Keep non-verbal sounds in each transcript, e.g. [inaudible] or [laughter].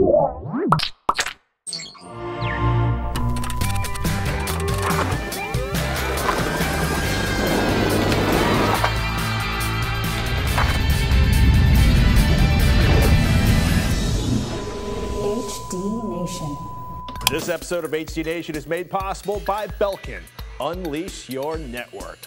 HD Nation. This episode of HD Nation is made possible by Belkin. Unleash your network.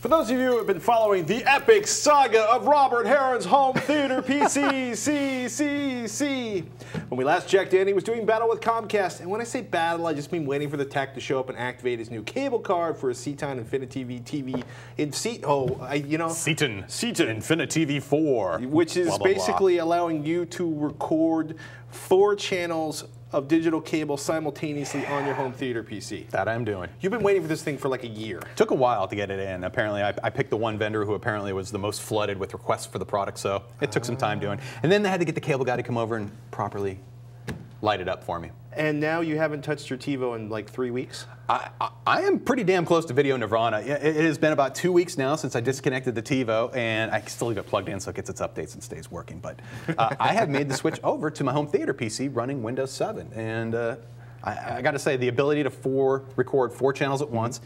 For those of you who have been following the epic saga of Robert Heron's home theater [laughs] PC, C, C, C. When we last checked in, he was doing battle with Comcast. And when I say battle, I just mean waiting for the tech to show up and activate his new cable card for a Ceton Infinity TV in seat. Oh, I, you know. Ceton. Ceton. InfiniTV 4. Which is Blah, blah, blah. basically allowing you to record four channels of digital cable simultaneously on your home theater PC. That I'm doing. You've been waiting for this thing for like a year. Took a while to get it in. Apparently, I, I picked the one vendor who apparently was the most flooded with requests for the product, so it took some time doing. And then they had to get the cable guy to come over and properly light it up for me. And now you haven't touched your TiVo in like three weeks? I, I, I am pretty damn close to Video Nirvana. It, it has been about two weeks now since I disconnected the TiVo, and I still leave it plugged in so it gets its updates and stays working. But uh, [laughs] I have made the switch over to my home theater PC running Windows 7, and uh, I, I got to say the ability to four record four channels at once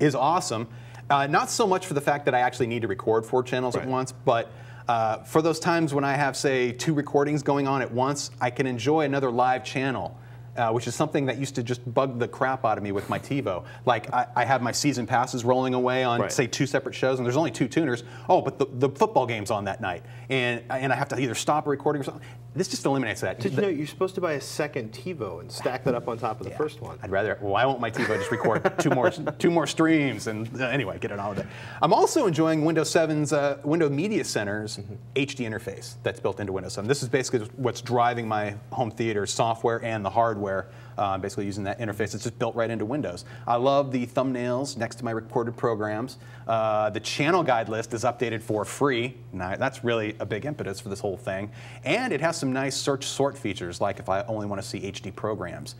is awesome. Uh, not so much for the fact that I actually need to record four channels Right. at once, but uh, for those times when I have, say, two recordings going on at once, I can enjoy another live channel. Uh, which is something that used to just bug the crap out of me with my TiVo. Like I, I have my season passes rolling away on Right. say two separate shows, and there's only two tuners. Oh, but the, the football game's on that night, and and I have to either stop a recording or something. This just eliminates that. Did you know you're supposed to buy a second TiVo and stack that up on top of the first one? I'd rather. Why won't my TiVo just record [laughs] two more two more streams and uh, anyway get it on with it? I'm also enjoying Windows 7's uh, Windows Media Center's HD interface that's built into Windows 7. This is basically what's driving my home theater software and the hardware. Uh, basically using that interface, it's just built right into Windows. I love the thumbnails next to my recorded programs. Uh, the channel guide list is updated for free. Now, that's really a big impetus for this whole thing. And it has some nice search sort features, like if I only want to see HD programs.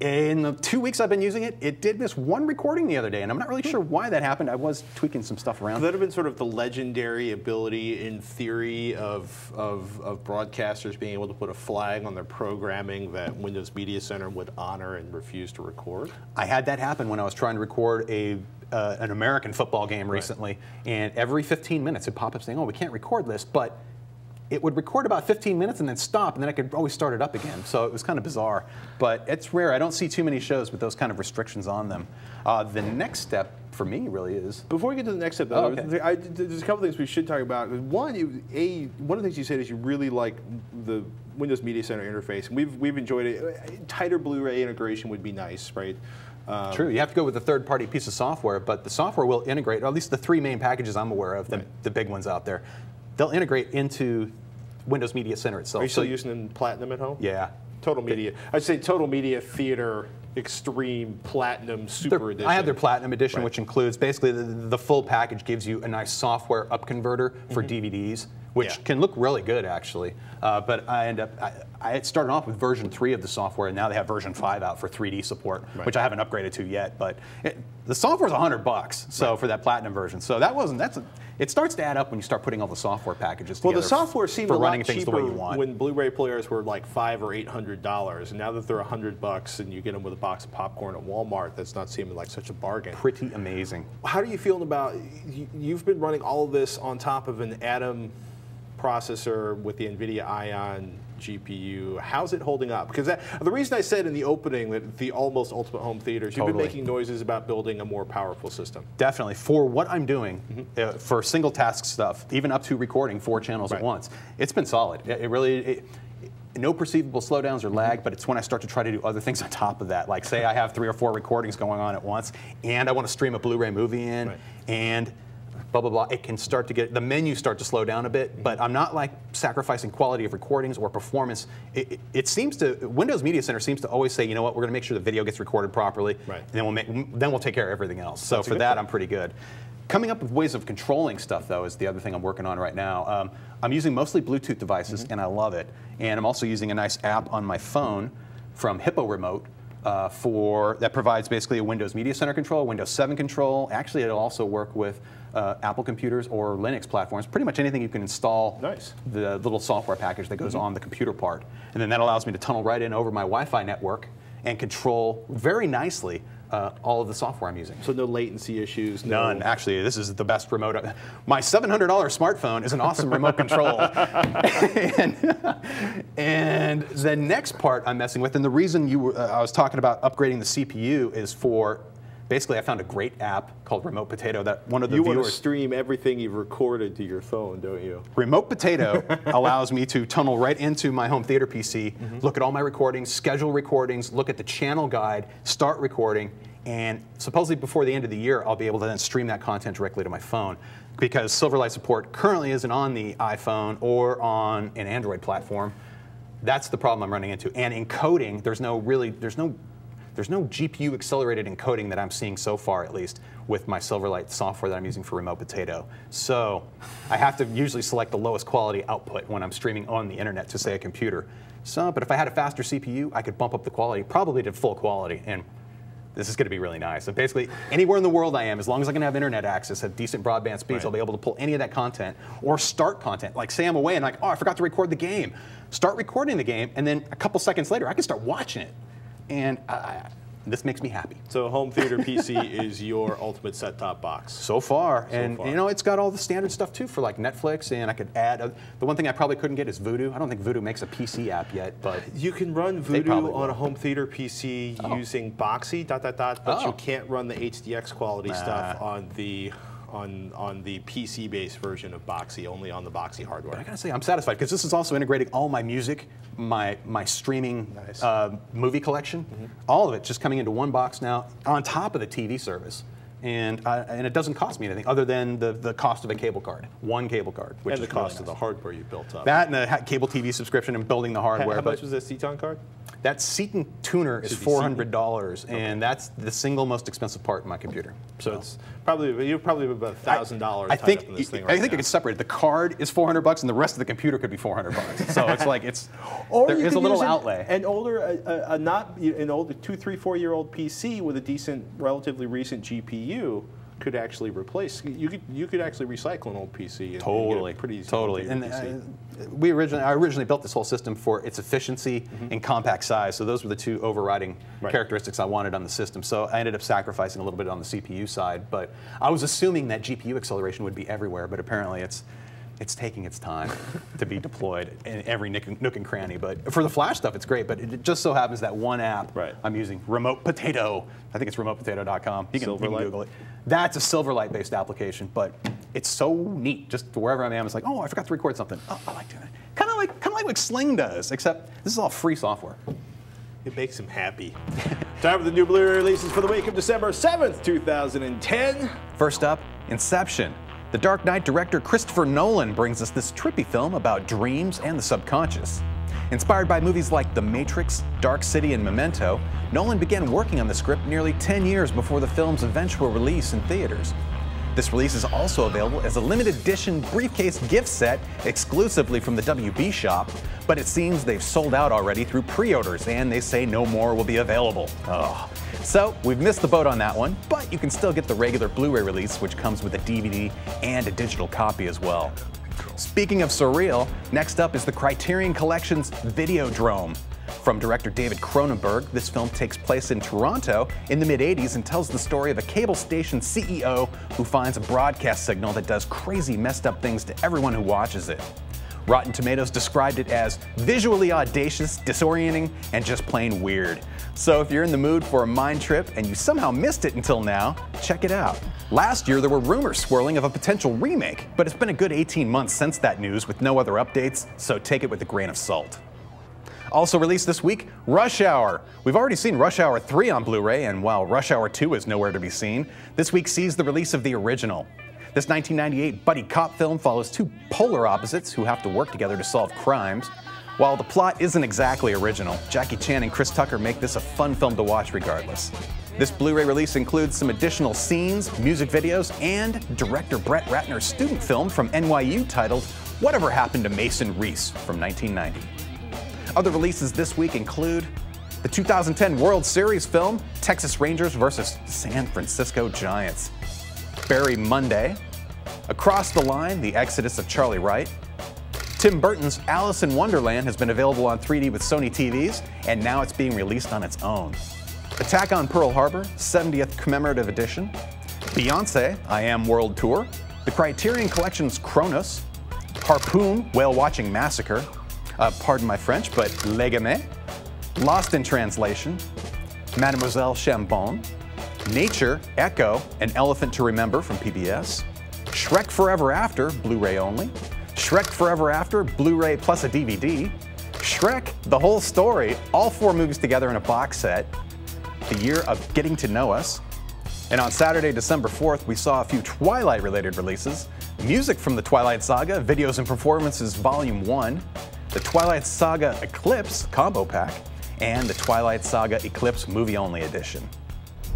In the two weeks I've been using it, it did miss one recording the other day, and I'm not really sure why that happened. I was tweaking some stuff around. That have been sort of the legendary ability in theory of, of, of broadcasters being able to put a flag on their programming that Windows Media Center would honor and refuse to record. I had that happen when I was trying to record a uh, an American football game recently, and every 15 minutes it'd pop up saying, "Oh, we can't record this," but it would record about 15 minutes and then stop, and then I could always start it up again. So it was kind of bizarre, but it's rare. I don't see too many shows with those kind of restrictions on them. Uh, the next step for me really is Before we get to the next step, though, Oh, okay. I, there's a couple things we should talk about. One, you, a one of the things you said is you really like the Windows Media Center interface. We've we've enjoyed it. Tighter Blu-ray integration would be nice, right? Um, True. You have to go with a third-party piece of software, but the software will integrate, or at least the three main packages I'm aware of, the, the big ones out there, they'll integrate into Windows Media Center itself. Are you still So- using Platinum at home? Yeah. Total Media. I'd say Total Media Theater Extreme Platinum Super Their- Edition. I have their Platinum Edition, Right. which includes basically the, the full package gives you a nice software up converter for DVDs, which. Yeah. can look really good actually. Uh, but I end up, I, I started off with version three of the software, and now they have version five out for 3D support, Right. which I haven't upgraded to yet. But it, the software's 100 bucks, so for that Platinum version. So that wasn't that's. A, it starts to add up when you start putting all the software packages together. Well, the software seemed for a running things cheaper the way you want. when Blu-ray players were like five or eight hundred dollars, and now that they're a hundred bucks and you get them with a box of popcorn at Walmart, that's not seeming like such a bargain. Pretty amazing. How do you feel about? you- You've been running all of this on top of an Atom processor with the NVIDIA Ion GPU. How's it holding up? Because that, the reason I said in the opening that the almost ultimate home theaters, you've been making noises about building a more powerful system. Definitely. For what I'm doing, uh, for single task stuff, even up to recording four channels Right. at once, it's been solid. It, it really, it, no perceivable slowdowns or lag, but it's when I start to try to do other things on top of that. Like, say I have three or four recordings going on at once, and I want to stream a Blu ray movie in, Right. and blah, blah, blah. It can start to get, the menus start to slow down a bit, but I'm not like sacrificing quality of recordings or performance. It, it, it seems to, Windows Media Center seems to always say, you know what, we're going to make sure the video gets recorded properly, Right. and then we'll, make, then we'll take care of everything else. So That's for that, thing. I'm pretty good. Coming up with ways of controlling stuff, though, is the other thing I'm working on right now. Um, I'm using mostly Bluetooth devices, Mm-hmm. and I love it. And I'm also using a nice app on my phone from Hippo Remote uh, for that provides basically a Windows Media Center control, Windows 7 control. Actually, it'll also work with uh, Apple computers or Linux platforms. Pretty much anything you can install. Nice. The little software package that goes on the computer part, and then that allows me to tunnel right in over my Wi-Fi network and control very nicely uh, all of the software I'm using. So no latency issues. no- None. Actually, this is the best remote. My $700 smartphone is an awesome remote control. [laughs] and, and the next part I'm messing with, and the reason you were, uh, I was talking about upgrading the CPU is for basically I found a great app called Remote Potato that one of the You want to viewers. stream everything you've recorded to your phone, don't you? Remote Potato [laughs] allows me to tunnel right into my home theater PC, Mm-hmm. look at all my recordings, schedule recordings, look at the channel guide, start recording, and supposedly before the end of the year, I'll be able to then stream that content directly to my phone. Because Silverlight support currently isn't on the iPhone or on an Android platform. That's the problem I'm running into. And encoding, there's no really, there's no there's no GPU accelerated encoding that I'm seeing so far, at least, with my Silverlight software that I'm using for Remote Potato. So I have to usually select the lowest quality output when I'm streaming on the internet to, say, a computer. So, but if I had a faster CPU, I could bump up the quality, probably to full quality. And this is going to be really nice. So basically, anywhere in the world I am, as long as I can have internet access, have decent broadband speeds, Right. I'll be able to pull any of that content or start content. Like say I'm away and like, oh, I forgot to record the game. Start recording the game, and then a couple seconds later, I can start watching it. And I, this makes me happy. So home theater PC [laughs] is your ultimate set-top box. So far, and far. you know, it's got all the standard stuff too for like Netflix, and I could add. Uh, the one thing I probably couldn't get is Vudu. I don't think Vudu makes a PC app yet, but You can run Vudu on a home theater PC Oh. using Boxee dot dot dot, but Oh. you can't run the HDX quality stuff on the on on the PC-based version of Boxee, only on the Boxee hardware. I gotta say I'm satisfied because this is also integrating all my music, my my streaming Nice. uh, movie collection, all of it just coming into one box now on top of the TV service. And, I, and it doesn't cost me anything other than the, the cost of a cable card, one cable card, which and the is really cost of the hardware you built up. that and the ha- cable TV subscription and building the hardware. how but much was that Ceton card? That Ceton tuner is four hundred dollars, and that's the single most expensive part in my computer. So it's probably you're probably about a thousand dollars. I think up in this thing I right think now. it could separate. The card is four hundred bucks, and the rest of the computer could be four hundred bucks. So it's like it's [laughs] Or there you is a little an- outlay. An older, a, a, a not an older two, three, four year old PC with a decent, relatively recent GPU could actually replace. You could you could actually recycle an old PC. And, and get a Totally, pretty easy totally. And theater uh, we originally, I originally built this whole system for its efficiency and compact size. So those were the two overriding. Right. characteristics I wanted on the system. So I ended up sacrificing a little bit on the CPU side, but I was assuming that GPU acceleration would be everywhere, but apparently it's. It's taking its time to be deployed in every nook and, nook and cranny. But for the Flash stuff, it's great. But it just so happens that one app Right. I'm using, Remote Potato, I think it's remotepotato.com. You can, you can Google it. That's a Silverlight based application, but it's so neat. Just wherever I am, it's like, oh, I forgot to record something. Oh, I like doing it. Kind of like, kind of like what Sling does, except this is all free software. It makes him happy. [laughs] Time for the new Blu-ray releases for the week of December seventh, two thousand and ten. First up, Inception. The Dark Knight director Christopher Nolan brings us this trippy film about dreams and the subconscious. Inspired by movies like The Matrix, Dark City, and Memento, Nolan began working on the script nearly 10 years before the film's eventual release in theaters. This release is also available as a limited edition briefcase gift set exclusively from the WB shop, but it seems they've sold out already through pre orders and they say no more will be available. Oh. So we've missed the boat on that one, but you can still get the regular Blu ray release, which comes with a DVD and a digital copy as well. Speaking of surreal, next up is the Criterion Collection's Videodrome. From director David Cronenberg, this film takes place in Toronto in the mid 80s and tells the story of a cable station CEO who finds a broadcast signal that does crazy, messed up things to everyone who watches it. Rotten Tomatoes described it as visually audacious, disorienting, and just plain weird. So if you're in the mood for a mind trip and you somehow missed it until now, check it out. Last year, there were rumors swirling of a potential remake, but it's been a good 18 months since that news with no other updates, so take it with a grain of salt. Also released this week, Rush Hour. We've already seen Rush Hour 3 on Blu ray, and while Rush Hour 2 is nowhere to be seen, this week sees the release of the original. This 1998 buddy cop film follows two polar opposites who have to work together to solve crimes. While the plot isn't exactly original, Jackie Chan and Chris Tucker make this a fun film to watch regardless. This Blu ray release includes some additional scenes, music videos, and director Brett Ratner's student film from NYU titled Whatever Happened to Mason Reese from 1990. Other releases this week include The 2010 World Series film, Texas Rangers versus San Francisco Giants. Barry Munday. Across the Line, The Exodus of Charlie Wright. Tim Burton's Alice in Wonderland has been available on 3D with Sony TVs, and now it's being released on its own. Attack on Pearl Harbor, 70th Commemorative Edition. Beyonce, I Am World Tour. The Criterion Collection's Cronos. Harpoon, Whale Watching Massacre. Uh, pardon my French, but Legame. Lost in Translation. Mademoiselle Chambon. Nature, Echo, An Elephant to Remember from PBS. Shrek Forever After, Blu ray only. Shrek Forever After, Blu ray plus a DVD. Shrek, the whole story, all four movies together in a box set. The year of getting to know us. And on Saturday, December 4th, we saw a few Twilight related releases music from the Twilight Saga, videos and performances, Volume 1, the Twilight Saga Eclipse combo pack, and the Twilight Saga Eclipse movie only edition.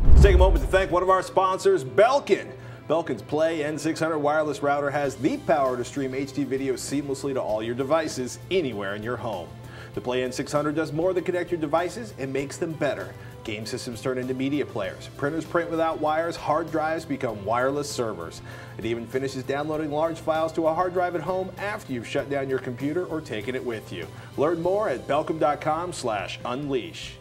Let's take a moment to thank one of our sponsors, Belkin. Belkin's Play N600 wireless router has the power to stream HD video seamlessly to all your devices anywhere in your home. The Play N600 does more than connect your devices, it makes them better. Game systems turn into media players. Printers print without wires. Hard drives become wireless servers. It even finishes downloading large files to a hard drive at home after you've shut down your computer or taken it with you. Learn more at belkin.com slash unleash.